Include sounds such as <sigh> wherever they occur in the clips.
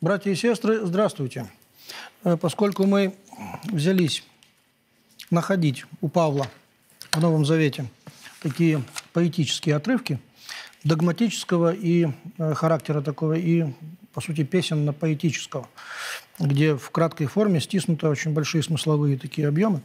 Братья и сестры, здравствуйте. Э, поскольку мы взялись находить у Павла в Новом Завете такие поэтические отрывки догматического и э, характера такого, и, по сути, песенно-поэтического, где в краткой форме стиснуты очень большие смысловые такие объемы,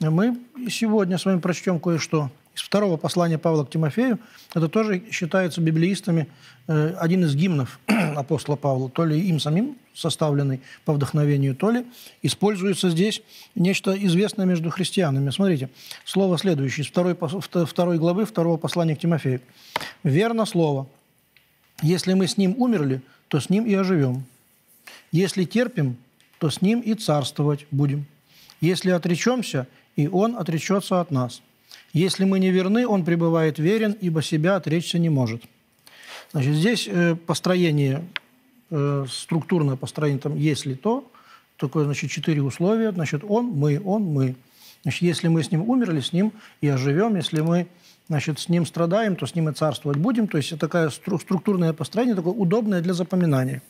мы сегодня с вами прочтем кое-что из второго послания Павла к Тимофею. Это тоже считается библеистами э, один из гимнов <clears throat> апостола Павла, то ли им самим составленный по вдохновению, то ли используется здесь нечто известное между христианами. Смотрите, слово следующее, из второй, второй главы второго послания к Тимофею. «Верно слово. Если мы с ним умерли, то с ним и оживем. Если терпим, то с ним и царствовать будем. Если отречемся, и он отречется от нас». Если мы не верны, он пребывает верен, ибо себя отречься не может. Значит, здесь э, построение, э, структурное построение, там «если то», такое, значит, четыре условия. Значит, он, мы, он, мы. Значит, если мы с ним умерли, с ним и оживем. Если мы значит, с ним страдаем, то с ним и царствовать будем. То есть это такое структурное построение, такое удобное для запоминания.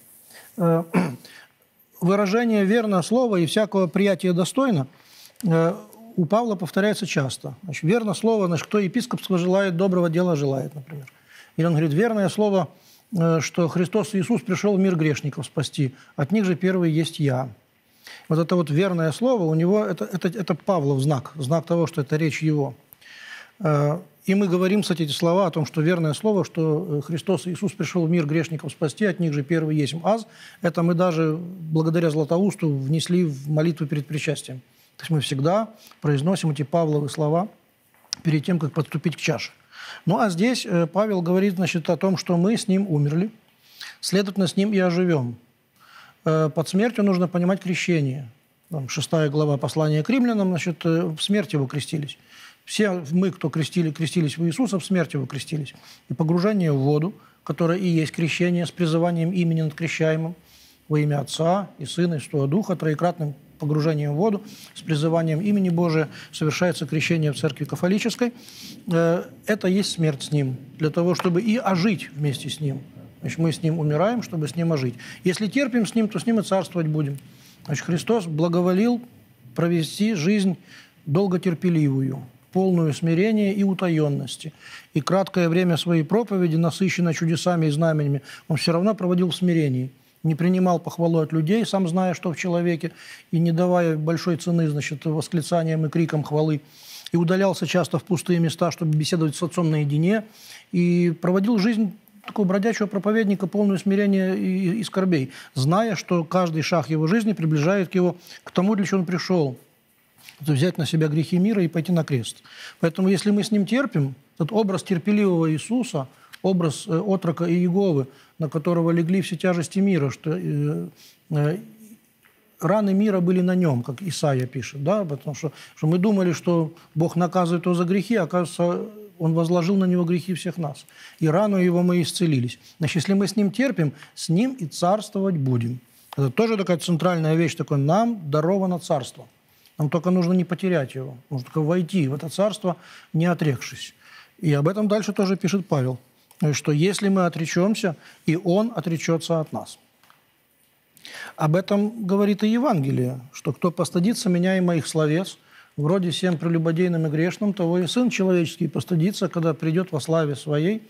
Э, <clears throat> выражение «верное слово» и всякого приятия достойно у Павла повторяется часто. Значит, верно слово, значит, кто епископского желает, доброго дела желает, например. Или он говорит, верное слово, э, что Христос Иисус пришел в мир грешников спасти. От них же первый есть я. Вот это вот верное слово, у него, это, это, это Павлов знак, знак того, что это речь его. Э, и мы говорим, кстати, эти слова о том, что верное слово, что э, Христос Иисус пришел в мир грешников спасти, от них же первый есть аз. Это мы даже благодаря Златоусту внесли в молитву перед причастием. То есть мы всегда произносим эти Павловы слова перед тем, как подступить к чаше. Ну а здесь э, Павел говорит значит, о том, что мы с ним умерли, следовательно, с ним и оживем. Э, под смертью нужно понимать крещение. Шестая глава послания к римлянам, значит, э, в смерти его крестились. Все мы, кто крестили, крестились в Иисуса, в смерти его крестились. И погружение в воду, которое и есть крещение с призыванием имени над крещаемым, во имя Отца и Сына и Святого Духа, троекратным погружением в воду, с призыванием имени Божия совершается крещение в церкви кафолической. Э, это есть смерть с Ним, для того, чтобы и ожить вместе с Ним. Значит, мы с Ним умираем, чтобы с Ним ожить. Если терпим с Ним, то с Ним и царствовать будем. Значит, Христос благоволил провести жизнь долготерпеливую, полную смирения и утаенности. И краткое время своей проповеди, насыщенное чудесами и знаменями, он все равно проводил в смирении – не принимал похвалу от людей, сам зная, что в человеке, и не давая большой цены, значит, восклицаниям и крикам хвалы. И удалялся часто в пустые места, чтобы беседовать с отцом наедине. И проводил жизнь такого бродячего проповедника, полную смирения и, и скорбей, зная, что каждый шаг его жизни приближает его к тому, для чего он пришел. Это взять на себя грехи мира и пойти на крест. Поэтому, если мы с ним терпим, этот образ терпеливого Иисуса – образ э, отрока Иеговы, на которого легли все тяжести мира, что э, э, раны мира были на нем, как Исаия пишет, да, потому что, что мы думали, что Бог наказывает его за грехи, а оказывается, он возложил на него грехи всех нас. И рану его мы исцелились. Значит, если мы с ним терпим, с ним и царствовать будем. Это тоже такая центральная вещь, такое, нам даровано царство. Нам только нужно не потерять его, нужно только войти в это царство, не отрекшись. И об этом дальше тоже пишет Павел что если мы отречемся, и Он отречется от нас. Об этом говорит и Евангелие, что кто постыдится меня и моих словес, вроде всем прелюбодейным и грешным, того и Сын Человеческий постыдится, когда придет во славе Своей,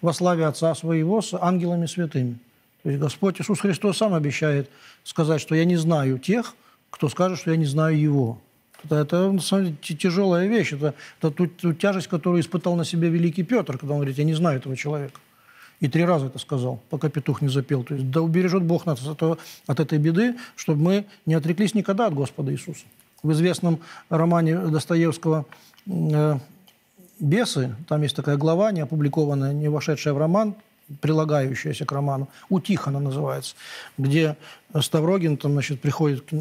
во славе Отца Своего с ангелами святыми. То есть Господь Иисус Христос сам обещает сказать, что я не знаю тех, кто скажет, что я не знаю Его. Это, это на самом деле тяжелая вещь. Это, это ту, ту тяжесть, которую испытал на себе великий Петр, когда он говорит, я не знаю этого человека. И три раза это сказал, пока петух не запел. То есть да убережет Бог нас от, этого, от этой беды, чтобы мы не отреклись никогда от Господа Иисуса. В известном романе Достоевского э, «Бесы», там есть такая глава, не опубликованная, не вошедшая в роман, прилагающаяся к роману, «У Тихона» называется, где Ставрогин там, значит, приходит к,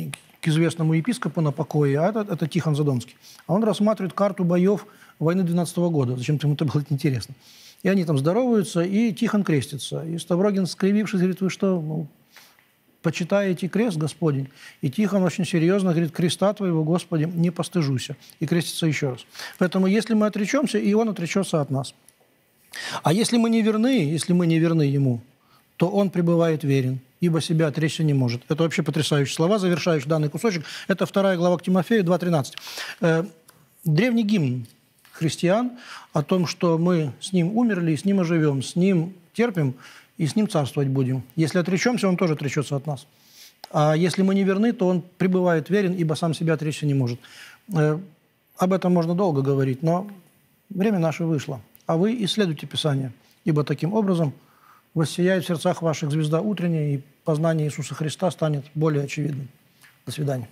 известному епископу на покое, а это, это Тихон Задонский. А он рассматривает карту боев войны 12 -го года. Зачем-то ему это было интересно. И они там здороваются, и Тихон крестится. И Ставрогин, скривившись, говорит, вы что, ну, почитаете крест Господень? И Тихон очень серьезно говорит, креста твоего, Господи, не постыжуся. И крестится еще раз. Поэтому если мы отречемся, и он отречется от нас. А если мы не верны, если мы не верны ему, то он пребывает верен, ибо себя отречься не может. Это вообще потрясающие слова, завершающие данный кусочек. Это вторая глава к Тимофею, 2.13. Э, древний гимн христиан о том, что мы с ним умерли и с ним оживем, с ним терпим и с ним царствовать будем. Если отречемся, он тоже отречется от нас. А если мы не верны, то он пребывает верен, ибо сам себя отречься не может. Э, об этом можно долго говорить, но время наше вышло. А вы исследуйте Писание, ибо таким образом воссияет в сердцах ваших звезда утренняя, и познание Иисуса Христа станет более очевидным. До свидания.